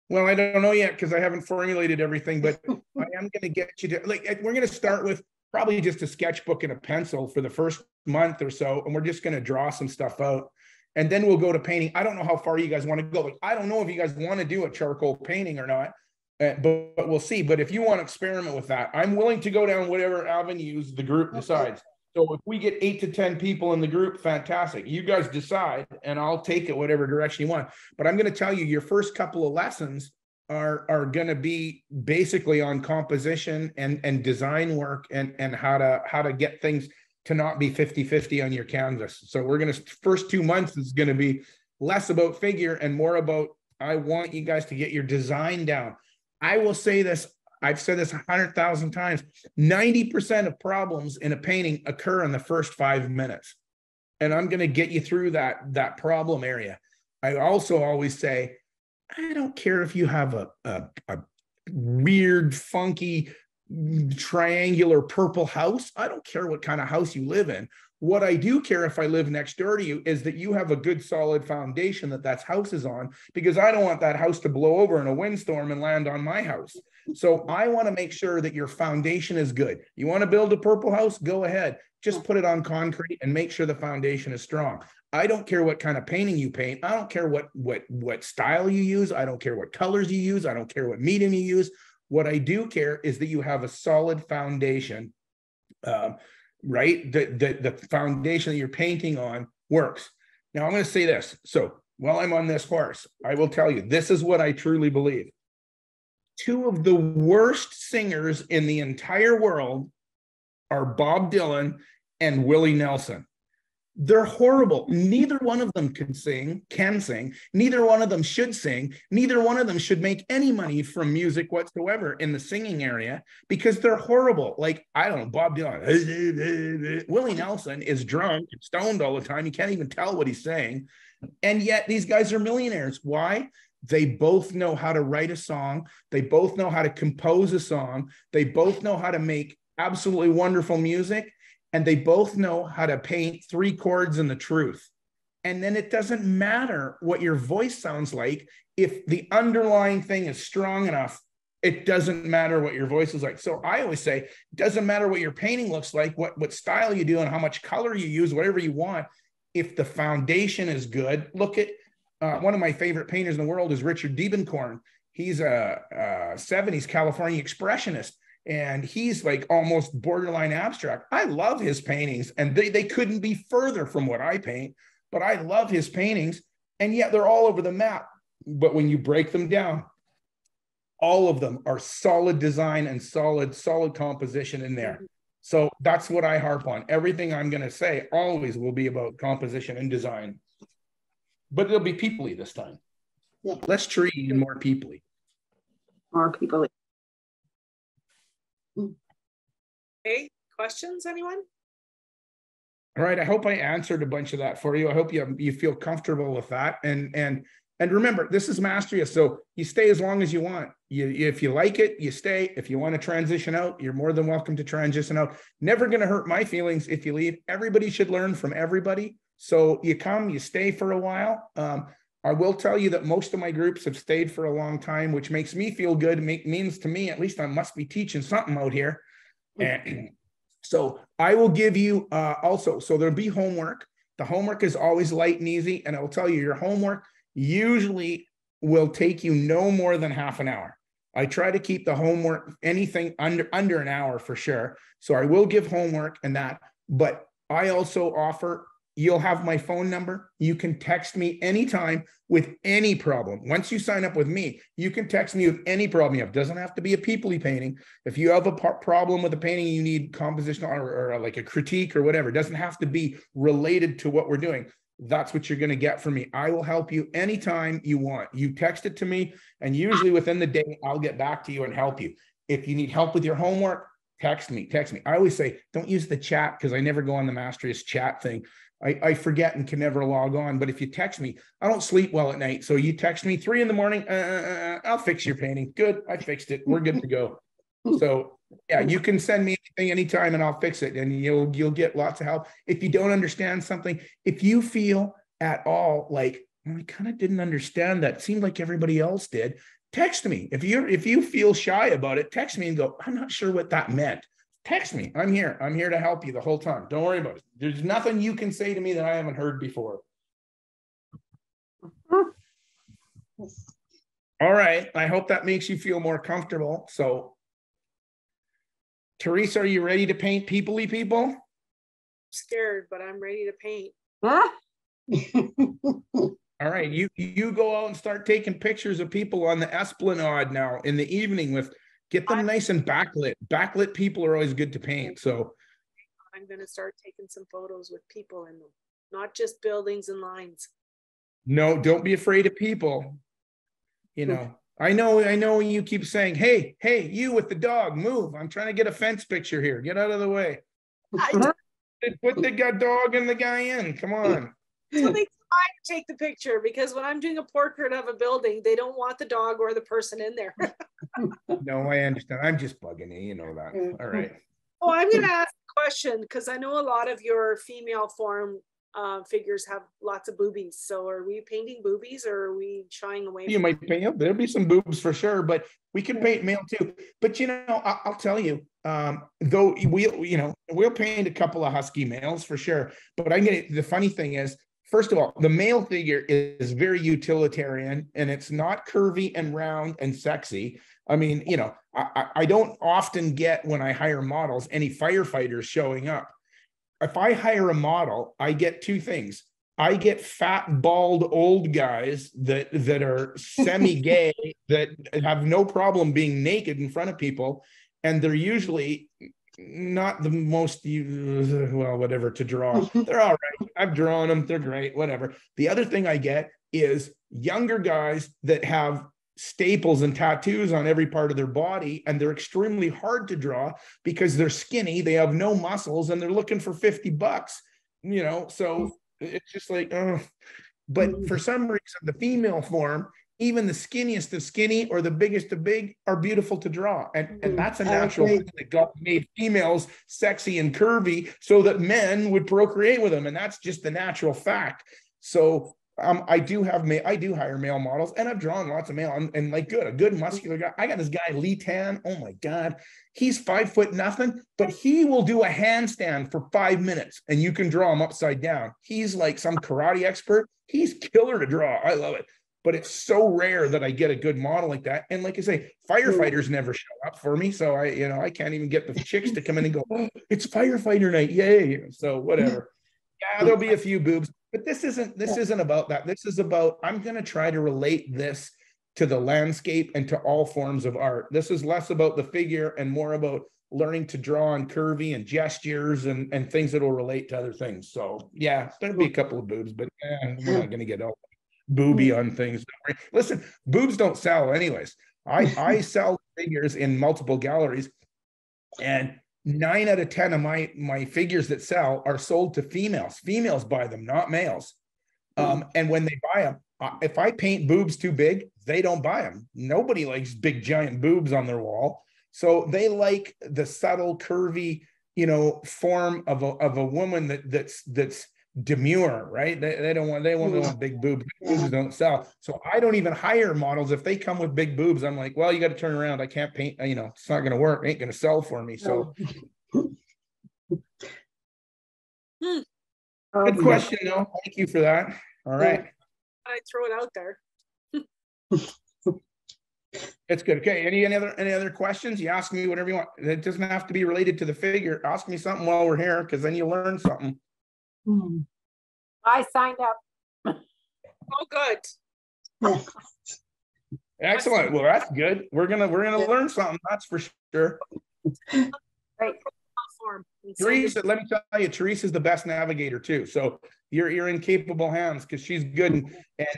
[SPEAKER 3] Well, I don't know yet because I haven't formulated everything, but I am going to get you to like we're going to start with probably just a sketchbook and a pencil for the first month or so, and we're just going to draw some stuff out, and then we'll go to painting. I don't know how far you guys want to go. Like I don't know if you guys want to do a charcoal painting or not, uh, but, but we'll see. But if you want to experiment with that, I'm willing to go down whatever avenues the group decides. So if we get eight to 10 people in the group, fantastic. You guys decide, and I'll take it whatever direction you want. But I'm going to tell you, your first couple of lessons are are going to be basically on composition and and design work and and how to how to get things to not be 50 50 on your canvas so we're going to first two months is going to be less about figure and more about i want you guys to get your design down i will say this I've said this a hundred thousand times. 90% of problems in a painting occur in the first five minutes. And I'm going to get you through that, that problem area. I also always say, I don't care if you have a, a, a weird, funky, triangular purple house. I don't care what kind of house you live in. What I do care if I live next door to you is that you have a good solid foundation that that house is on, because I don't want that house to blow over in a windstorm and land on my house. So I want to make sure that your foundation is good. You want to build a purple house? Go ahead. Just put it on concrete and make sure the foundation is strong. I don't care what kind of painting you paint. I don't care what what what style you use. I don't care what colors you use. I don't care what medium you use. What I do care is that you have a solid foundation um, right? The, the, the foundation that you're painting on works. Now I'm going to say this. So while I'm on this horse, I will tell you, this is what I truly believe. Two of the worst singers in the entire world are Bob Dylan and Willie Nelson. They're horrible. Neither one of them can sing, can sing. Neither one of them should sing. Neither one of them should make any money from music whatsoever in the singing area because they're horrible. Like, I don't know, Bob Dylan. Willie Nelson is drunk and stoned all the time. You can't even tell what he's saying. And yet these guys are millionaires. Why? They both know how to write a song. They both know how to compose a song. They both know how to make absolutely wonderful music and they both know how to paint three chords in the truth. And then it doesn't matter what your voice sounds like. If the underlying thing is strong enough, it doesn't matter what your voice is like. So I always say, doesn't matter what your painting looks like, what, what style you do, and how much color you use, whatever you want. If the foundation is good, look at uh, one of my favorite painters in the world is Richard Diebenkorn. He's a, a 70s California expressionist and he's like almost borderline abstract. I love his paintings, and they, they couldn't be further from what I paint, but I love his paintings, and yet they're all over the map. But when you break them down, all of them are solid design and solid, solid composition in there. So that's what I harp on. Everything I'm going to say always will be about composition and design, but it'll be peoply this time. Yeah. Less tree and more peoply.
[SPEAKER 8] More peoply.
[SPEAKER 1] Okay, questions, anyone?
[SPEAKER 3] All right, I hope I answered a bunch of that for you. I hope you you feel comfortable with that. And and and remember, this is Mastrius, so you stay as long as you want. You if you like it, you stay. If you want to transition out, you're more than welcome to transition out. Never going to hurt my feelings if you leave. Everybody should learn from everybody. So you come, you stay for a while. Um, I will tell you that most of my groups have stayed for a long time, which makes me feel good. Make, means to me, at least I must be teaching something out here. And so I will give you uh, also, so there'll be homework. The homework is always light and easy. And I will tell you, your homework usually will take you no more than half an hour. I try to keep the homework anything under under an hour for sure. So I will give homework and that, but I also offer You'll have my phone number. You can text me anytime with any problem. Once you sign up with me, you can text me with any problem you have. Doesn't have to be a peoply painting. If you have a problem with a painting, you need composition or, or uh, like a critique or whatever. It doesn't have to be related to what we're doing. That's what you're going to get from me. I will help you anytime you want. You text it to me, and usually within the day, I'll get back to you and help you. If you need help with your homework, text me, text me. I always say, don't use the chat because I never go on the Mastrius chat thing I, I forget and can never log on. But if you text me, I don't sleep well at night. So you text me three in the morning, uh, uh, uh, I'll fix your painting. Good, I fixed it. We're good to go. So yeah, you can send me anything anytime and I'll fix it, and you'll you'll get lots of help. If you don't understand something, if you feel at all like well, I kind of didn't understand that, seemed like everybody else did. Text me if you're if you feel shy about it. Text me and go. I'm not sure what that meant text me. I'm here. I'm here to help you the whole time. Don't worry about it. There's nothing you can say to me that I haven't heard before. All right. I hope that makes you feel more comfortable. So, Teresa, are you ready to paint peoply people? I'm
[SPEAKER 1] scared, but I'm ready to paint. Huh?
[SPEAKER 3] All right, you you go out and start taking pictures of people on the Esplanade now in the evening with Get them nice and backlit. Backlit people are always good to paint. So
[SPEAKER 1] I'm going to start taking some photos with people in them, not just buildings and lines.
[SPEAKER 3] No, don't be afraid of people. You know, I know, I know you keep saying, hey, hey, you with the dog, move. I'm trying to get a fence picture here. Get out of the way. Put the dog and the guy in. Come on.
[SPEAKER 1] So they to take the picture because when I'm doing a portrait of a building, they don't want the dog or the person in there.
[SPEAKER 3] no, I understand. I'm just bugging you. You know that. Mm-hmm. All right.
[SPEAKER 1] Oh, I'm going to ask a question because I know a lot of your female form uh, figures have lots of boobies. So are we painting boobies or are we shying away?
[SPEAKER 3] You might paint, there'll be some boobs for sure, but we can paint male too. But you know, I- will tell you, um, though we, you know, we'll paint a couple of husky males for sure. But I get the funny thing is first of all, the male figure is very utilitarian and it's not curvy and round and sexy. I mean, you know, I, I don't often get when I hire models any firefighters showing up. If I hire a model, I get two things. I get fat, bald, old guys that that are semi-gay that have no problem being naked in front of people, and they're usually not the most well whatever to draw. They're all right. I've drawn them they're great. Whatever. The other thing i get is younger guys that have staples and tattoos on every part of their body and they're extremely hard to draw because they're skinny they have no muscles and they're looking for 50 bucks you know? So it's just like oh but mm-hmm. for some reason the female form even the skinniest of skinny or the biggest of big are beautiful to draw. And, and mm-hmm. that's a natural thing that God made females sexy and curvy so that men would procreate with them. And that's just the natural fact. So um, I do have I do hire male models, and I've drawn lots of male and, and, like good, a good muscular guy. I got this guy Lee Tan. Oh my god, he's five foot nothing, but he will do a handstand for five minutes, and you can draw him upside down. He's like some karate expert. He's killer to draw. I love it but it's so rare that I get a good model like that. And like I say, firefighters never show up for me. So I, you know, I can't even get the chicks to come in and go, oh, it's firefighter night. Yay. So whatever. Yeah, there'll be a few boobs, but this isn't this isn't about that. This is about I'm gonna try to relate this to the landscape and to all forms of art. This is less about the figure and more about learning to draw on curvy and gestures and, and things that will relate to other things. So yeah, there'll be a couple of boobs, but eh, we're not gonna get all booby mm. on things. Listen, boobs don't sell anyways. I I sell figures in multiple galleries, and nine out of ten of my my figures that sell are sold to females. Females buy them, not males. Um, mm. and when they buy them, if I paint boobs too big, they don't buy them. Nobody likes big giant boobs on their wall, so they like the subtle, curvy, you know, form of a of a woman that that's that's demure, right? They, they don't want they want, they want big boobs. Boobs don't sell. So I don't even hire models if they come with big boobs. I'm like, well, you got to turn around. I can't paint. You know, it's not going to work. It ain't going to sell for me. So. Hmm. Good question, though. Thank you for that. All right.
[SPEAKER 1] I throw it out there.
[SPEAKER 3] It's good. Okay. Any any other any other questions? You ask me whatever you want. It doesn't have to be related to the figure. Ask me something while we're here, because then you learn something.
[SPEAKER 8] Hmm. I signed up.
[SPEAKER 1] Oh, good.
[SPEAKER 3] Excellent. Well, that's good. We're gonna we're gonna learn something. That's for sure.
[SPEAKER 8] Right.
[SPEAKER 3] Teresa, let me tell you, Teresa's the best navigator too. So you're you're in capable hands because she's good. And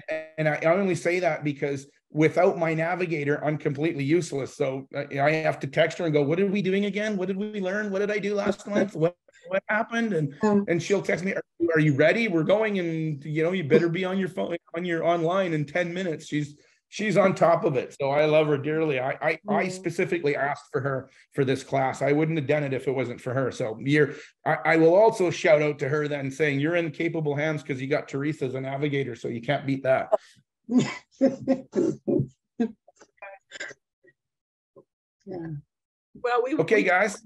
[SPEAKER 3] and, and I only say that because without my navigator, I'm completely useless. So I have to text her and go, "What are we doing again? What did we learn? What did I do last month? What what happened? And um, and she'll text me, are, are, you ready? We're going and you know, you better be on your phone on your online in 10 minutes. She's she's on top of it. So I love her dearly. I I, mm. I specifically asked for her for this class. I wouldn't have done it if it wasn't for her. So you're I, I will also shout out to her then saying you're in capable hands because you got Teresa as a navigator, so you can't beat that.
[SPEAKER 1] yeah. Well, we
[SPEAKER 3] okay, guys.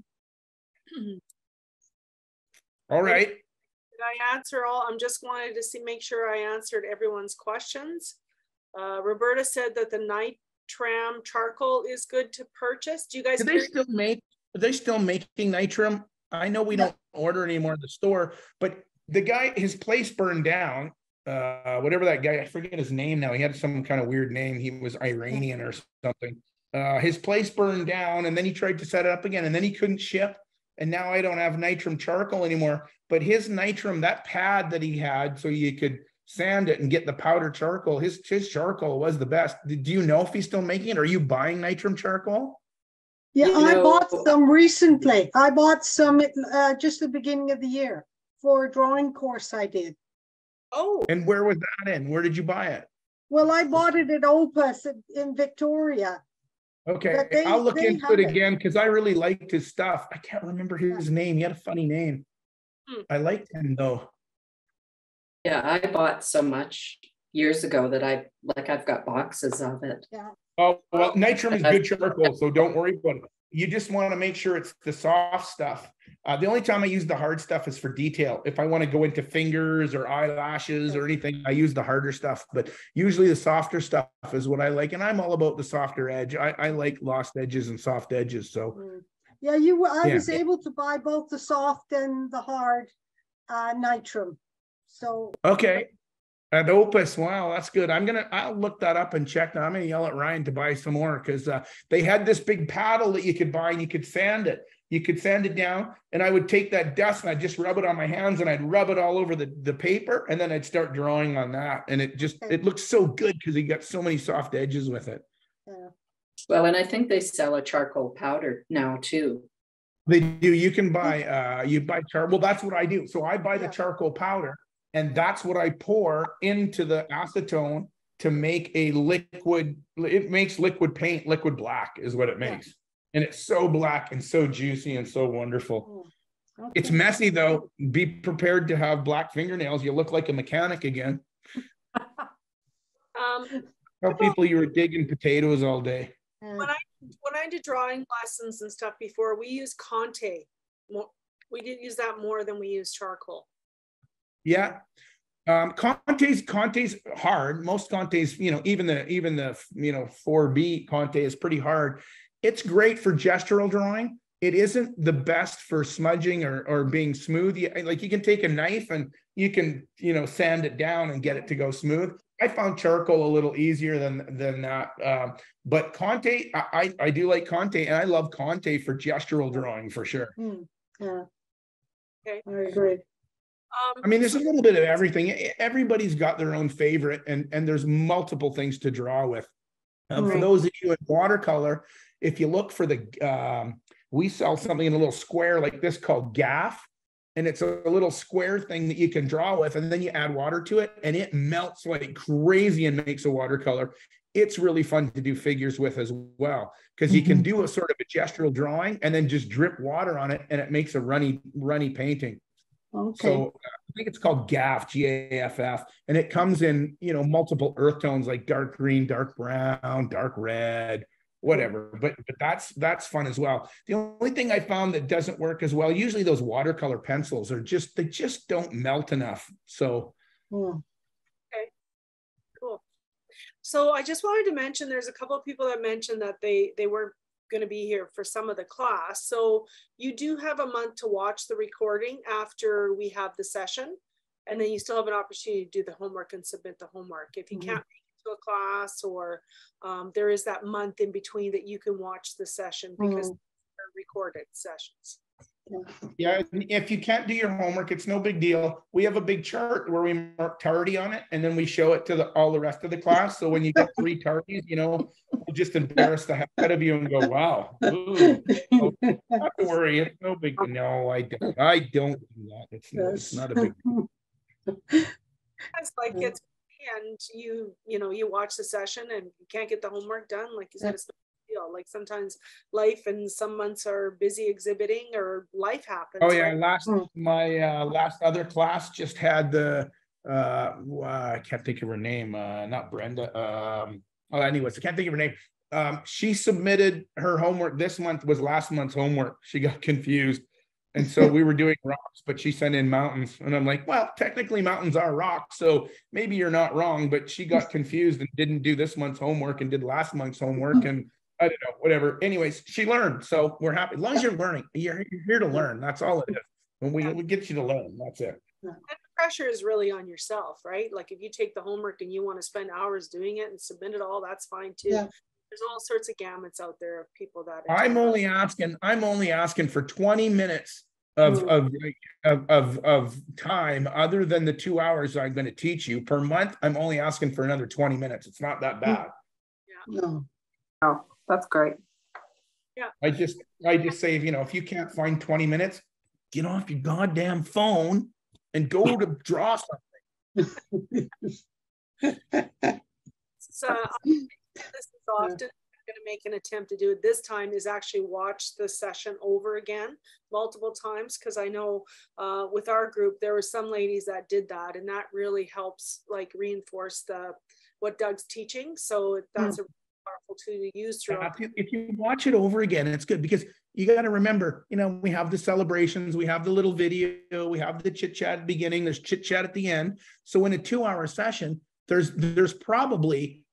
[SPEAKER 3] All right. Did
[SPEAKER 1] I answer all? I'm just wanted to see, make sure I answered everyone's questions. Uh, Roberta said that the night tram charcoal is good to purchase. Do you guys?
[SPEAKER 3] Do they still make? Are they still making nitram? I know we don't order anymore in the store, but the guy, his place burned down. Uh, whatever that guy, I forget his name now. He had some kind of weird name. He was Iranian or something. Uh, his place burned down, and then he tried to set it up again, and then he couldn't ship and now I don't have nitram charcoal anymore. But his nitram, that pad that he had, so you could sand it and get the powder charcoal, his his charcoal was the best. Do you know if he's still making it? Are you buying nitram charcoal?
[SPEAKER 5] Yeah, you I know. bought some recently. I bought some uh, just the beginning of the year for a drawing course I did.
[SPEAKER 1] Oh.
[SPEAKER 3] And where was that in? Where did you buy it?
[SPEAKER 5] Well, I bought it at Opus in Victoria.
[SPEAKER 3] Okay, they, I'll look into it again because I really liked his stuff. I can't remember his yeah. name. He had a funny name. Hmm. I liked him though.
[SPEAKER 7] Yeah, I bought so much years ago that I like I've got boxes of it.
[SPEAKER 5] Yeah.
[SPEAKER 3] Oh well, nitram is good charcoal, so don't worry about it. You just want to make sure it's the soft stuff. Uh, the only time I use the hard stuff is for detail. If I want to go into fingers or eyelashes or anything, I use the harder stuff. But usually the softer stuff is what I like. And I'm all about the softer edge. I, I like lost edges and soft edges. So
[SPEAKER 5] mm. yeah, you I yeah. was able to buy both the soft and the hard uh, nitram. So
[SPEAKER 3] okay. At Opus, wow, that's good. I'm gonna, I'll look that up and check. Now I'm gonna yell at Ryan to buy some more because uh, they had this big paddle that you could buy and you could sand it you could sand it down and I would take that dust and I'd just rub it on my hands and I'd rub it all over the, the paper and then I'd start drawing on that. And it just, it looks so good because you got so many soft edges with it.
[SPEAKER 7] Yeah. Well, and I think they sell a charcoal powder now too.
[SPEAKER 3] They do. You can buy, uh, you buy char. Well, that's what I do. So I buy the charcoal powder and that's what I pour into the acetone to make a liquid. It makes liquid paint, liquid black is what it makes and it's so black and so juicy and so wonderful. Oh, okay. It's messy though. Be prepared to have black fingernails. You look like a mechanic again.
[SPEAKER 1] um,
[SPEAKER 3] Tell people you were digging potatoes all day.
[SPEAKER 1] When I when I did drawing lessons and stuff before, we used Conte. We did use that more than we use charcoal.
[SPEAKER 3] Yeah. Um, Conte's Conte's hard. Most Conte's, you know, even the even the you know 4B Conte is pretty hard it's great for gestural drawing. It isn't the best for smudging or, or being smooth. Like you can take a knife and you can, you know, sand it down and get it to go smooth. I found charcoal a little easier than than that. Um, but Conte, I, I do like Conte, and I love Conte for gestural drawing for sure.
[SPEAKER 5] Mm, yeah. Okay, I agree.
[SPEAKER 3] Um, I mean, there's a little bit of everything. Everybody's got their own favorite, and and there's multiple things to draw with. Um, right. For those of you in watercolor, if you look for the, um, we sell something in a little square like this called gaff. And it's a little square thing that you can draw with, and then you add water to it, and it melts like crazy and makes a watercolor. It's really fun to do figures with as well because you can mm-hmm. do a sort of a gestural drawing and then just drip water on it, and it makes a runny, runny painting.
[SPEAKER 5] Okay.
[SPEAKER 3] So uh, I think it's called GAFF, G A F F, and it comes in you know multiple earth tones like dark green, dark brown, dark red, whatever but but that's that's fun as well. The only thing i found that doesn't work as well usually those watercolor pencils are just they just don't melt enough. So
[SPEAKER 5] hmm.
[SPEAKER 1] okay. Cool. So i just wanted to mention there's a couple of people that mentioned that they they weren't going to be here for some of the class. So you do have a month to watch the recording after we have the session and then you still have an opportunity to do the homework and submit the homework. If you mm-hmm. can't to a class or um, there is that month in between that you can watch the session because mm. they're recorded sessions.
[SPEAKER 3] Yeah, if you can't do your homework, it's no big deal. We have a big chart where we mark tardy on it, and then we show it to the, all the rest of the class. So when you get three tardies, you know, we just embarrass the heck out of you and go, wow. Ooh, oh, not to worry, it's no big no, I don't I don't do that. It's, no, it's not a big
[SPEAKER 1] it's like it's and you you know you watch the session and you can't get the homework done like you said it's deal like sometimes life and some months are busy exhibiting or life happens
[SPEAKER 3] oh yeah right? last my uh last other class just had the uh, I can't think of her name, uh, not Brenda. Um, well, anyways, I can't think of her name. Um, she submitted her homework this month was last month's homework. She got confused. And so we were doing rocks, but she sent in mountains. And I'm like, well, technically mountains are rocks. So maybe you're not wrong, but she got confused and didn't do this month's homework and did last month's homework. And I don't know, whatever. Anyways, she learned. So we're happy. As long as you're learning, you're, you're here to learn. That's all it is. And we, we get you to learn. That's it
[SPEAKER 1] pressure is really on yourself, right? Like if you take the homework and you want to spend hours doing it and submit it all, that's fine too. Yeah. There's all sorts of gamuts out there of people that
[SPEAKER 3] I'm only asking, I'm only asking for 20 minutes of, mm. of, of, of, of time other than the two hours I'm going to teach you per month. I'm only asking for another 20 minutes. It's not that bad.
[SPEAKER 8] Yeah. No. Oh, that's great.
[SPEAKER 1] Yeah.
[SPEAKER 3] I just, I just say, you know, if you can't find 20 minutes, get off your goddamn phone and go to draw something.
[SPEAKER 1] so this is often I'm going to make an attempt to do it this time is actually watch the session over again multiple times because I know uh, with our group there were some ladies that did that and that really helps like reinforce the what Doug's teaching. So that's mm. a powerful tool to use throughout.
[SPEAKER 3] If you, if you watch it over again, it's good because you got to remember, you know, we have the celebrations, we have the little video, we have the chit chat at the beginning, there's chit chat at the end. So in a two hour session, there's there's probably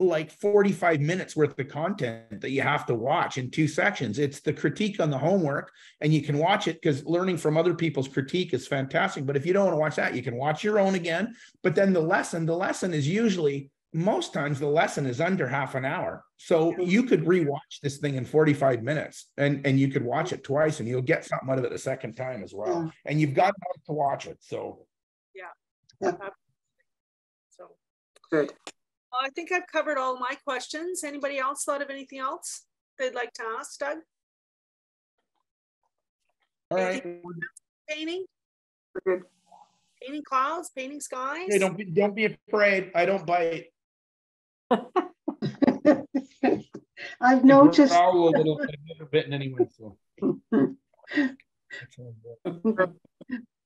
[SPEAKER 3] like 45 minutes worth of content that you have to watch in two sections. It's the critique on the homework, and you can watch it because learning from other people's critique is fantastic. But if you don't want to watch that, you can watch your own again. But then the lesson, the lesson is usually most times the lesson is under half an hour. So you could rewatch this thing in 45 minutes and, and you could watch it twice and you'll get something out of it the second time as well. Yeah. And you've got to watch it. So
[SPEAKER 1] yeah. yeah. So good. Well, I think I've covered all my questions. Anybody else thought of anything else they'd like to ask, Doug?
[SPEAKER 3] All right.
[SPEAKER 1] Painting? Good. Painting clouds, painting skies.
[SPEAKER 3] Hey, don't be don't be afraid. I don't bite.
[SPEAKER 5] I've noticed.
[SPEAKER 3] a little bit, never bitten anyone. So.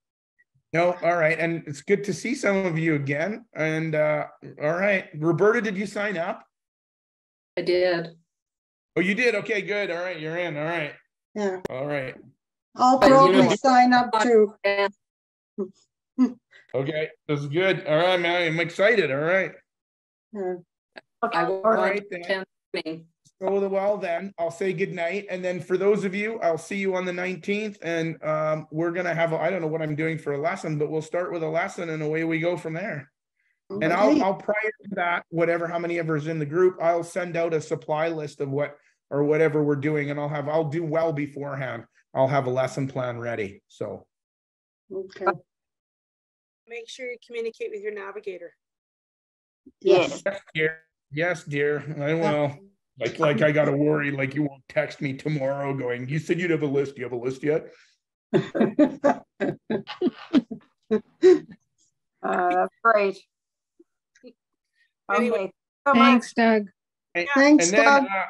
[SPEAKER 3] no, all right, and it's good to see some of you again. And uh, all right, Roberta, did you sign up?
[SPEAKER 7] I did.
[SPEAKER 3] Oh, you did. Okay, good. All right, you're in. All right.
[SPEAKER 5] Yeah.
[SPEAKER 3] All right.
[SPEAKER 5] I'll probably you know, sign up too.
[SPEAKER 3] okay, that's good. All right, man. I'm excited. All right.
[SPEAKER 5] Yeah.
[SPEAKER 7] Okay. I will All right, then.
[SPEAKER 3] Go the well then. I'll say good night. And then for those of you, I'll see you on the 19th. And um, we're gonna have I don't know what I'm doing for a lesson, but we'll start with a lesson and away we go from there. Okay. And I'll I'll prior to that, whatever how many ever's in the group, I'll send out a supply list of what or whatever we're doing, and I'll have I'll do well beforehand. I'll have a lesson plan ready. So
[SPEAKER 5] okay.
[SPEAKER 1] Make sure you communicate with your navigator.
[SPEAKER 8] Yes.
[SPEAKER 3] Yes, dear. Yes, dear. I will. Like, like I gotta worry. Like you won't text me tomorrow, going. You said you'd have a list. Do you have a list yet?
[SPEAKER 8] uh, that's great.
[SPEAKER 2] Okay. Thanks, Doug.
[SPEAKER 3] And, Thanks, and then, Doug. Uh,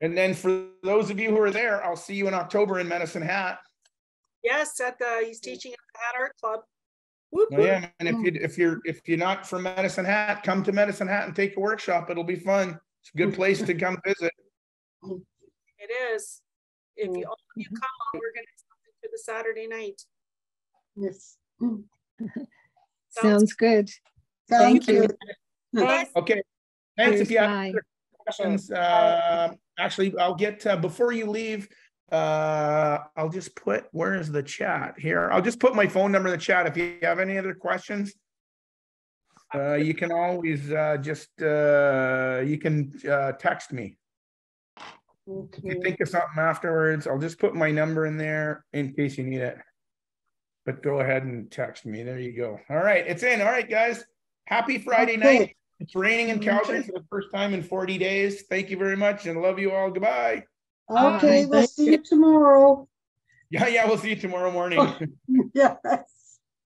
[SPEAKER 3] and then for those of you who are there, I'll see you in October in Medicine Hat.
[SPEAKER 1] Yes, at the he's teaching at the Hat Art Club.
[SPEAKER 3] Whoop, whoop. Oh, yeah, and if you if you're if you're not from Medicine Hat, come to Medicine Hat and take a workshop. It'll be fun. It's a good place to come visit.
[SPEAKER 1] It is. If you all you come, I'll organize something for the Saturday night.
[SPEAKER 5] Yes.
[SPEAKER 2] Sounds good. Thank you.
[SPEAKER 3] Okay. Thanks. if you have questions, uh, actually, I'll get uh, before you leave uh, I'll just put, where is the chat here? I'll just put my phone number in the chat. If you have any other questions, uh, you can always uh, just, uh, you can uh, text me. Okay. If you think of something afterwards, I'll just put my number in there in case you need it. But go ahead and text me. There you go. All right, it's in. All right, guys. Happy Friday okay. night. It's raining in Calgary for the first time in 40 days. Thank you very much and love you all. Goodbye.
[SPEAKER 5] Okay, we'll see you tomorrow.
[SPEAKER 3] Yeah, yeah, we'll see you tomorrow morning.
[SPEAKER 5] Yes.